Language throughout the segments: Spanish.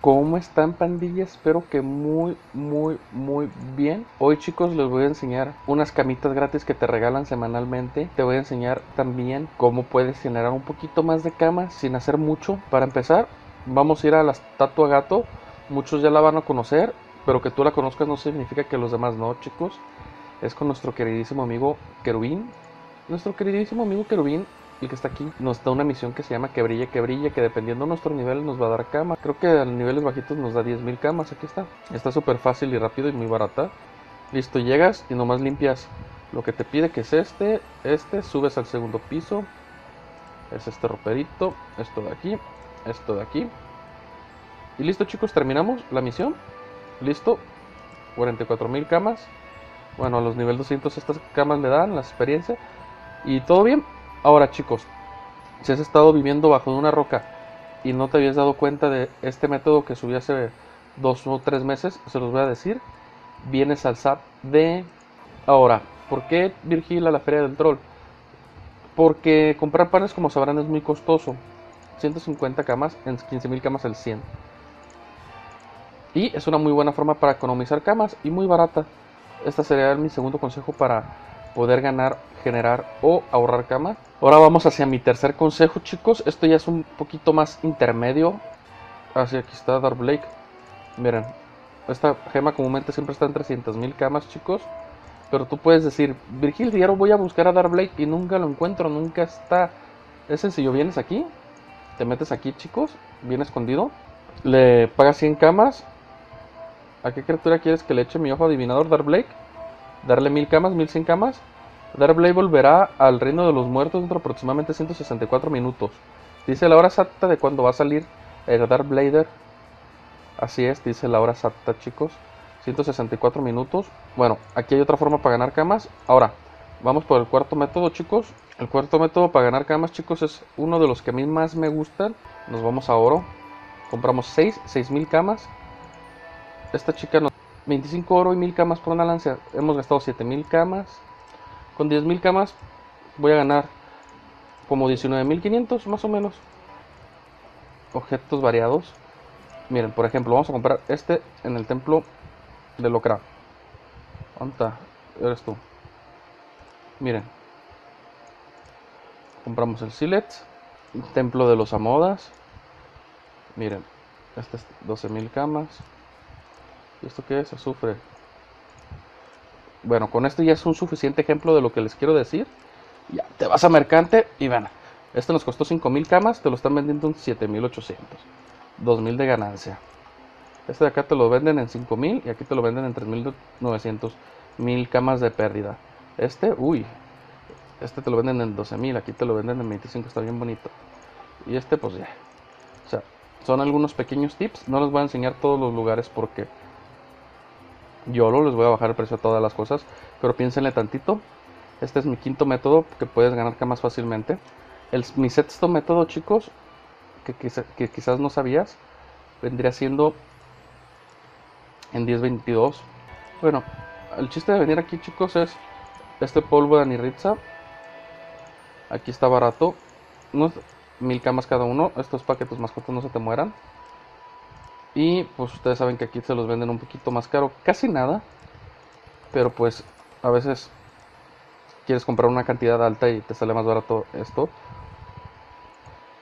¿Cómo están pandillas? Espero que muy, muy, muy bien. Hoy chicos les voy a enseñar unas camitas gratis que te regalan semanalmente. Te voy a enseñar también cómo puedes generar un poquito más de cama sin hacer mucho. Para empezar, vamos a ir a la estatua gato. Muchos ya la van a conocer, pero que tú la conozcas no significa que los demás no, chicos. Es con nuestro queridísimo amigo Querubín. Nuestro queridísimo amigo Querubín el que está aquí nos da una misión que se llama que brille, que brille, que dependiendo de nuestro nivel nos va a dar cama. Creo que a niveles bajitos nos da 10.000 camas, aquí está. Está súper fácil y rápido y muy barata. Listo, llegas y nomás limpias lo que te pide que es este, este, subes al segundo piso. Es este roperito, esto de aquí, esto de aquí. Y listo chicos, terminamos la misión. Listo, 44.000 camas. Bueno, a los niveles 200 estas camas le dan la experiencia. Y todo bien, Ahora chicos, si has estado viviendo bajo una roca y no te habías dado cuenta de este método que subí hace dos o tres meses, se los voy a decir. Vienes al SAT de... Ahora, ¿por qué Virgil la Feria del Troll? Porque comprar panes como sabrán es muy costoso. 150 camas en 15.000 camas el 100. Y es una muy buena forma para economizar camas y muy barata. Este sería mi segundo consejo para poder ganar, generar o ahorrar cama. Ahora vamos hacia mi tercer consejo, chicos. Esto ya es un poquito más intermedio. Así aquí está Dark Blake. Miren, esta gema comúnmente siempre está en 300.000 camas, chicos. Pero tú puedes decir, Virgil, diario voy a buscar a Dark Blake y nunca lo encuentro, nunca está. Es sencillo, vienes aquí, te metes aquí, chicos, bien escondido. Le pagas 100 camas. ¿A qué criatura quieres que le eche mi ojo adivinador Dark Blake? Darle mil camas, mil cien camas. Darblade volverá al reino de los muertos dentro de aproximadamente 164 minutos. Dice la hora exacta de cuando va a salir el Dark Así es, dice la hora exacta, chicos. 164 minutos. Bueno, aquí hay otra forma para ganar camas. Ahora, vamos por el cuarto método, chicos. El cuarto método para ganar camas, chicos, es uno de los que a mí más me gustan. Nos vamos a oro. Compramos 6, 6000 camas. Esta chica nos 25 oro y 1000 camas por una lanza. Hemos gastado 7000 camas. Con 10000 camas voy a ganar como 19500 más o menos. Objetos variados. Miren, por ejemplo, vamos a comprar este en el templo de Locra. ¿Dónde? Eres tú. Miren. Compramos el Silet. Templo de los Amodas. Miren. Este es 12.000 camas. ¿Y esto qué es? Azufre. Bueno, con esto ya es un suficiente ejemplo de lo que les quiero decir. Ya, te vas a Mercante y bueno, este nos costó 5000 camas, te lo están vendiendo en 7800. 2000 de ganancia. Este de acá te lo venden en 5000 y aquí te lo venden en 3900. 1000 camas de pérdida. Este, uy, este te lo venden en 12000, aquí te lo venden en 25, está bien bonito. Y este, pues ya. O sea, son algunos pequeños tips. No les voy a enseñar todos los lugares porque yo lo les voy a bajar el precio a todas las cosas, pero piénsenle tantito. Este es mi quinto método que puedes ganar más fácilmente. El, mi sexto método, chicos, que, quizás no sabías, vendría siendo en 1022. Bueno, el chiste de venir aquí, chicos, es este polvo de anirritza. Aquí está barato. Unos mil camas cada uno. Estos paquetes mascotas no se te mueran. Y pues ustedes saben que aquí se los venden un poquito más caro, casi nada. Pero pues a veces quieres comprar una cantidad alta y te sale más barato esto.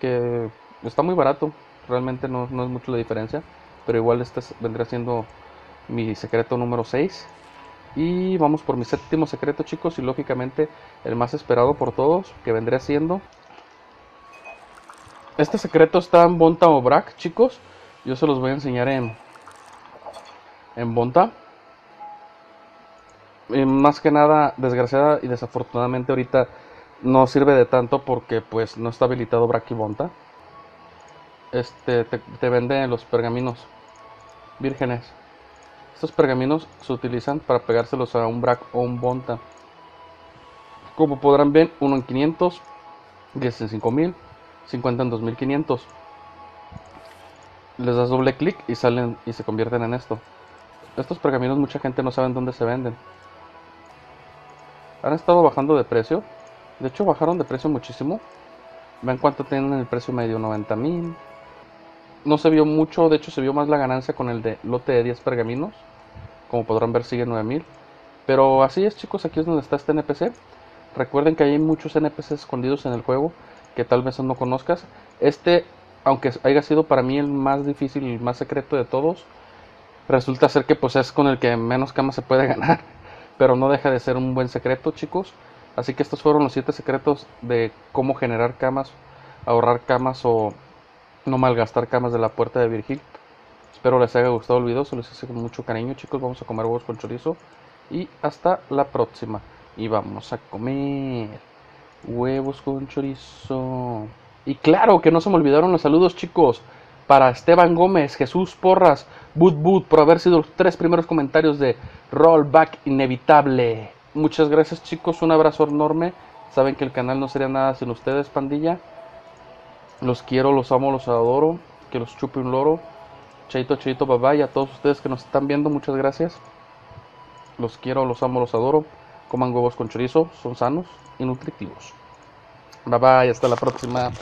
Que está muy barato, realmente no, es mucho la diferencia. Pero igual este vendría siendo mi secreto número 6. Y vamos por mi séptimo secreto chicos y lógicamente el más esperado por todos que vendría siendo... Este secreto está en Bonta o Brack chicos. Yo se los voy a enseñar en, en Bonta. más que nada, desgraciada y desafortunadamente ahorita no sirve de tanto porque pues no está habilitado Bonta. Este te, te vende los pergaminos vírgenes. Estos pergaminos se utilizan para pegárselos a un Brack o un Bonta. Como podrán ver, uno en 500, 10 en 5000, 50 en 2500 les das doble clic y salen y se convierten en esto. Estos pergaminos mucha gente no sabe dónde se venden. Han estado bajando de precio. De hecho bajaron de precio muchísimo. Ven cuánto tienen el precio medio, 90 mil. no se vio mucho, de hecho se vio más la ganancia con el de lote de 10 pergaminos. Como podrán ver sigue 9000. Pero así es chicos, aquí es donde está este NPC. Recuerden que hay muchos NPCs escondidos en el juego que tal vez no conozcas. Este, aunque haya sido para mí el más difícil, el más secreto de todos, resulta ser que pues es con el que menos camas se puede ganar. Pero no deja de ser un buen secreto chicos. Así que estos fueron los 7 secretos de cómo generar camas, ahorrar camas o no malgastar camas de la puerta de Virgil. Espero les haya gustado el video, se les hice con mucho cariño chicos, vamos a comer huevos con chorizo y hasta la próxima. Y vamos a comer huevos con chorizo. Y claro que no se me olvidaron los saludos chicos para Esteban Gómez, Jesús Porras, Bud Bud por haber sido los tres primeros comentarios de Rollback Inevitable. Muchas gracias chicos, un abrazo enorme. Saben que el canal no sería nada sin ustedes, pandilla. Los quiero, los amo, los adoro. Que los chupe un loro. Chaito, chaito, bye bye. A todos ustedes que nos están viendo, muchas gracias. Los quiero, los amo, los adoro. Coman huevos con chorizo, son sanos y nutritivos. Bye bye, hasta la próxima.